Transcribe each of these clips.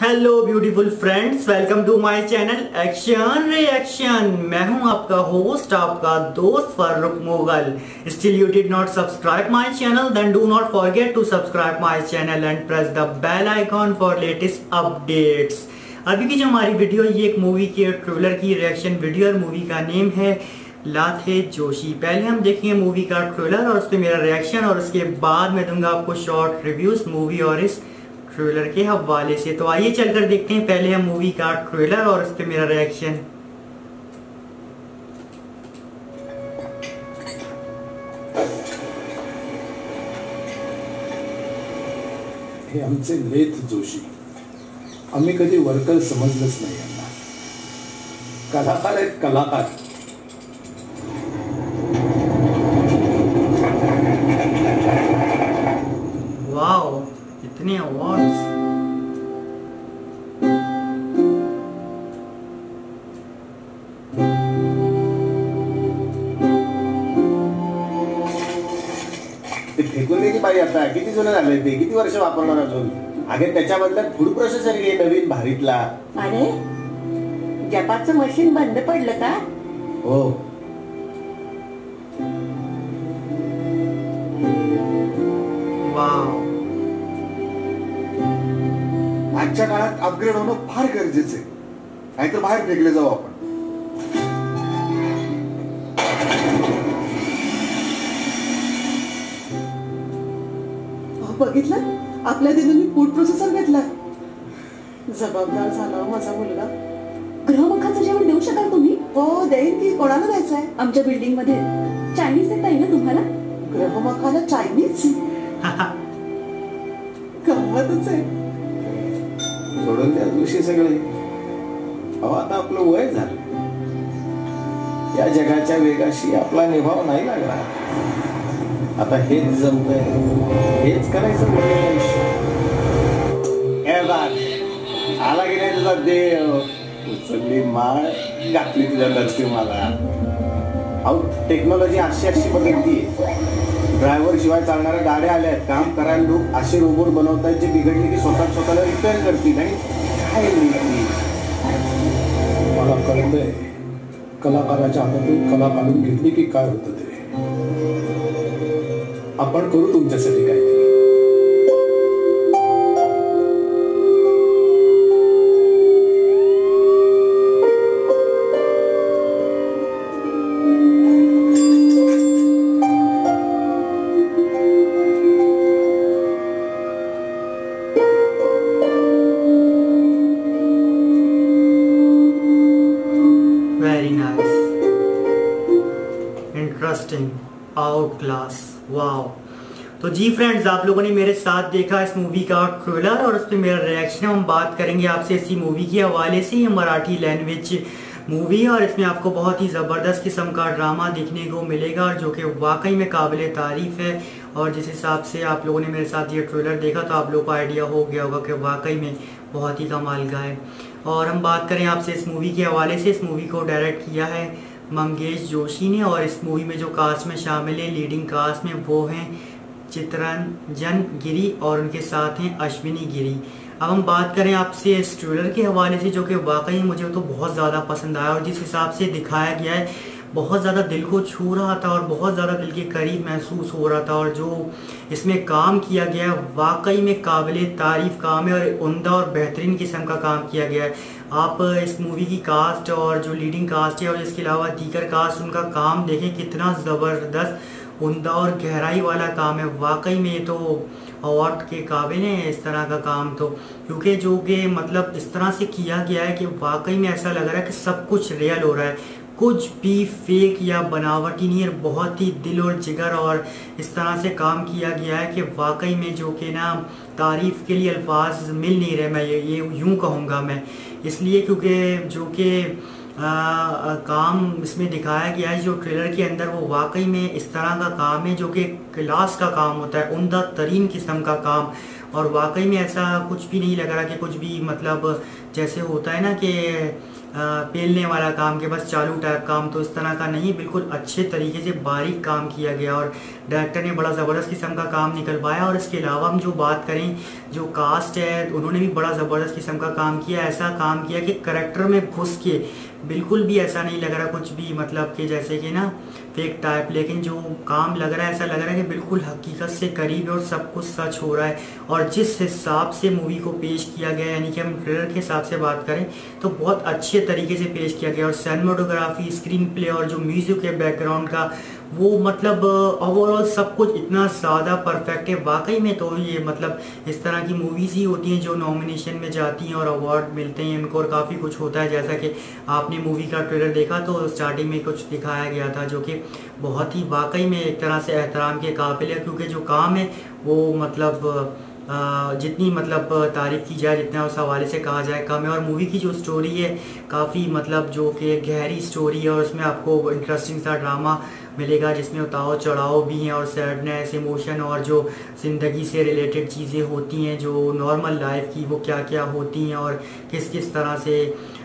Hello beautiful friends welcome to my channel action reaction मैं हूँ आपका होस्ट आपका दोस्त Farooq Mughal still you did not subscribe my channel then do not forget to subscribe my channel and press the bell icon for latest updates अभी की जो हमारी video ये एक मूवी की ट्रेलर की रिएक्शन वीडियो और मूवी का नेम है लाथे जोशी। पहले हम देखेंगे मूवी का ट्रेलर और उस पर मेरा रिएक्शन और उसके बाद मैं दूँगा आपको शॉर्ट रिव्यूज़ मूवी और इस ट्रेलर के हवाले से। तो आइए चलकर देखते हैं पहले हम मूवी का ट्रेलर और उस पर मेरा रिएक्शन हे आमचे लेथ जोशी, आम्ही कधी वर्कर समजलंच नाही यांना. कलाकार आहेत कलाकार. इतने अवार्ड्स ते फेकून द्यायची पाहिजे आता. किती जुनं झालंय ते? किती वर्ष वापरणार अजून? अगे त्याच्या बदल्यात फूड प्रोसेसर घे नवीन भारीतला. अरे जपाचं मशीन बंद पडलं का? हो. आजच्या काळात अपग्रेड होणं फार गरजेचं आहे. नाहीतर बाहेर फेकले जाऊ आपण. बघितलं? आपल्या दिदींनी फूड प्रोसेसर घेतला. जबाबदार झाला हो माझा मुलगा. गृहमुखाचं जेवण देऊ शकाल तुम्ही? हो देईन की. कोणाला द्यायचंय? आमच्या बिल्डिंगमध्ये. चायनीज देता येईल ना तुम्हाला? ग्रहमखाला चायनीज गंमतच आहे. सोडून सगळे. अहो आता आपलं वय झालं. या जगाच्या वेगाशी आपला निभाव नाही लागला. आता हेच जमतंय. हेच करायचं म्हणजे ए आला की नाही तुझा देव? उचलली माळ घातली तुझ्या नरसिंहाला अहो टेक्नॉलॉजी अशी अशी बदलती ड्रायव्हर शिवाय चालणाऱ्या गाड्या आल्या आहेत काम करायला लोक असे रोबोट बनवतात जे बिघडले की स्वतः स्वतःला रिपेअर करतील आणि मला कळतंय कलाकाराच्या हातातून कला काढून घेतली की काय होतं ते? आपण करू तुमच्यासाठी काही आउट क्लास वाओ तो जी फ्रेंड्स आप लोगों ने मेरे साथ देखा इस मूवी का ट्रेलर और उस पर मेरा रिएक्शन हम बात करेंगे आपसे इसी मूवी के हवाले से, ये मराठी लैंग्वेज मूवी और इसमें आपको बहुत ही ज़बरदस्त किस्म का ड्रामा देखने को मिलेगा और जो कि वाकई में काबिल तारीफ़ है। और जिस हिसाब से आप लोगों ने मेरे साथ ये ट्रेलर देखा तो आप लोगों को आइडिया हो गया होगा कि वाकई में बहुत ही कमाल का है। और हम बात करें आपसे इस मूवी के हवाले से। इस मूवी को डायरेक्ट किया है मंगेश जोशी ने और इस मूवी में जो कास्ट में शामिल है लीडिंग कास्ट में वो हैं चित्रंजन गिरी और उनके साथ हैं अश्विनी गिरी। अब हम बात करें आपसे इस ट्रेलर के हवाले से, जो कि वाकई मुझे तो बहुत ज़्यादा पसंद आया और जिस हिसाब से दिखाया गया है बहुत ज़्यादा दिल को छू रहा था और बहुत ज़्यादा दिल के करीब महसूस हो रहा था और जो इसमें काम किया गया है, वाकई में काबिल तारीफ़ काम है और उमदा और बेहतरीन किस्म का काम किया गया है। आप इस मूवी की कास्ट और जो लीडिंग कास्ट है और इसके अलावा दीगर कास्ट उनका काम देखें कितना ज़बरदस्त, उमदा और गहराई वाला काम है। वाकई में तो अवार्ड के काबिल है इस तरह का काम तो। क्योंकि जो कि मतलब इस तरह से किया गया है कि वाकई में ऐसा लग रहा है कि सब कुछ रियल हो रहा है। कुछ भी फेक या बनावटी नहीं है। बहुत ही दिल और जिगर और इस तरह से काम किया गया है कि वाकई में जो कि ना तारीफ़ के लिए अल्फाज मिल नहीं रहे। मैं ये ये यूँ कहूँगा मैं। इसलिए क्योंकि जो कि काम इसमें दिखाया गया है, जो ट्रेलर के अंदर वो वाकई में इस तरह का काम है, जो कि क्लास का काम होता है, उमदा तरीन किस्म का काम। और वाकई में ऐसा कुछ भी नहीं लग रहा कि कुछ भी मतलब जैसे होता है ना कि पेलने वाला काम के बस चालू टाइप काम तो इस तरह का नहीं, बिल्कुल अच्छे तरीके से बारीक काम किया गया और डायरेक्टर ने बड़ा ज़बरदस्त किस्म का काम निकल पाया और इसके अलावा हम जो बात करें, जो कास्ट है, उन्होंने भी बड़ा ज़बरदस्त किस्म का काम किया, ऐसा काम किया कि करेक्टर में घुस के बिल्कुल भी ऐसा नहीं लग रहा कुछ भी मतलब कि जैसे कि ना फेक टाइप लेकिन जो काम लग रहा है, ऐसा लग रहा है कि बिल्कुल हकीकत से करीब है और सब कुछ सच हो रहा है। और जिस हिसाब से मूवी को पेश किया गया, यानी कि हम ट्रेलर के हिसाब से बात करें तो बहुत अच्छे तरीके से पेश किया गया। और सैनमोटोग्राफी स्क्रीन प्ले और जो म्यूज़िक है बैकग्राउंड का वो मतलब ओवरऑल सब कुछ इतना ज़्यादा परफेक्ट है। वाकई में तो ये मतलब इस तरह की मूवीज़ ही होती हैं जो नॉमिनेशन में जाती हैं और अवार्ड मिलते हैं इनको और काफ़ी कुछ होता है। जैसा कि आपने मूवी का ट्रेलर देखा तो स्टार्टिंग में कुछ दिखाया गया था जो कि बहुत ही वाकई में एक तरह से एहतराम के काबिल है, क्योंकि जो काम है वो मतलब जितनी मतलब तारीफ़ की जाए, जितना उस हवाले से कहा जाए कम है। और मूवी की जो स्टोरी है काफ़ी मतलब जो कि गहरी स्टोरी है और उसमें आपको इंटरेस्टिंग सा ड्रामा मिलेगा जिसमें उतार चढ़ाव भी हैं और सैडनेस इमोशन और जो ज़िंदगी से रिलेटेड चीज़ें होती हैं जो नॉर्मल लाइफ की वो क्या क्या होती हैं और किस किस तरह से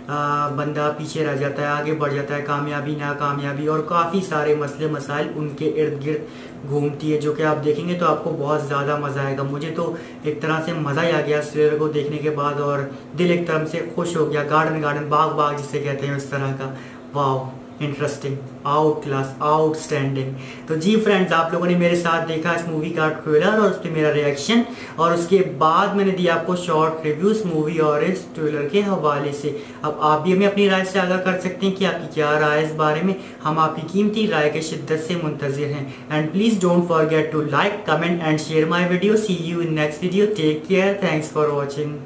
आ, बंदा पीछे रह जाता है आगे बढ़ जाता है कामयाबी नाकामयाबी और काफ़ी सारे मसले मसाइल उनके इर्द गिर्द घूमती है जो कि आप देखेंगे तो आपको बहुत ज़्यादा मज़ा आएगा। मुझे तो एक तरह से मज़ा ही आ गया इस को देखने के बाद और दिल एक तरह से खुश हो गया गार्डन गार्डन बाग बाग जिसे कहते हैं उस तरह का। वाह इंटरेस्टिंग आउट क्लास आउटस्टैंडिंग तो जी फ्रेंड्स आप लोगों ने मेरे साथ देखा इस मूवी का ट्रेलर और उस पर मेरा रिएक्शन और उसके बाद मैंने दिया आपको शॉर्ट रिव्यू इस मूवी और इस ट्रेलर के हवाले से। अब आप भी हमें अपनी राय से आगाह कर सकते हैं कि आपकी क्या राय इस बारे में। हम आपकी कीमती राय के शिद्दत से मुंतजर हैं। And please don't forget to like comment and share my video see you in next video take care thanks for watching